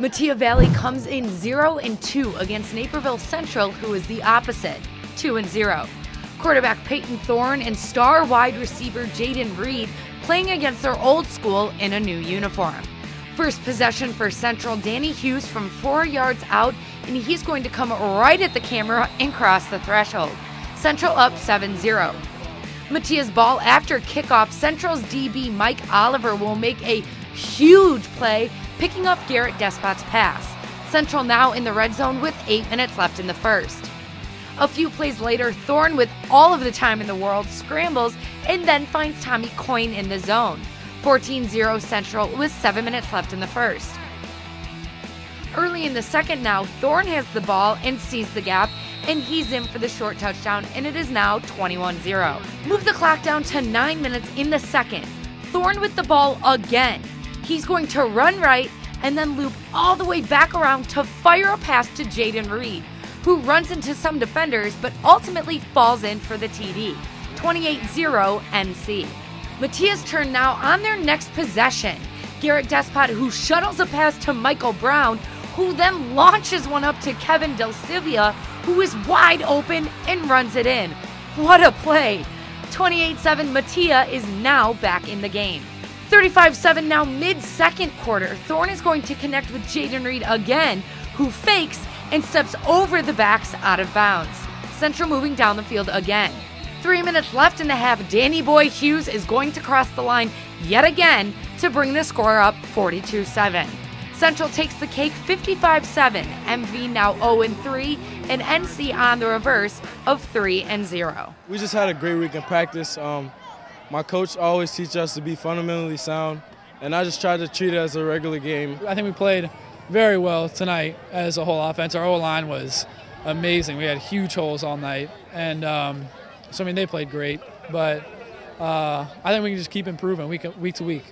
Metea Valley comes in 0 and 2 against Naperville Central, who is the opposite, 2 and 0. Quarterback Peyton Thorne and star wide receiver Jaden Reed playing against their old school in a new uniform. First possession for Central, Danny Hughes from four yards out, and he's going to come right at the camera and cross the threshold. Central up 7 0. Metea's ball after kickoff, Central's DB Mike Oliver will make a huge play, picking up Garrett Despot's pass. Central now in the red zone with eight minutes left in the first. A few plays later, Thorne, with all of the time in the world, scrambles and then finds Tommy Coyne in the zone. 14 0 Central with seven minutes left in the first. Early in the second now, Thorne has the ball and sees the gap, and he's in for the short touchdown, and it is now 21 0. Move the clock down to nine minutes in the second. Thorne with the ball again. He's going to run right and then loop all the way back around to fire a pass to Jaden Reed, who runs into some defenders but ultimately falls in for the TD. 28 0 NC. Metea's turn now on their next possession. Garrett Despot, who shuttles a pass to Michael Brown, who then launches one up to Kevin Del Sivia, who is wide open and runs it in. What a play! 28 7 Metea is now back in the game. 35 7 now mid second quarter. Thorne is going to connect with Jaden Reed again, who fakes and steps over the backs out of bounds. Central moving down the field again. Three minutes left in the half. Danny Boy Hughes is going to cross the line yet again to bring the score up 42 7. Central takes the cake 55 7. MV now 0 3, and NC on the reverse of 3 and 0. We just had a great week in practice. Um, my coach always teaches us to be fundamentally sound, and I just tried to treat it as a regular game. I think we played very well tonight as a whole offense. Our O line was amazing. We had huge holes all night, and um, so I mean they played great. But uh, I think we can just keep improving week week to week.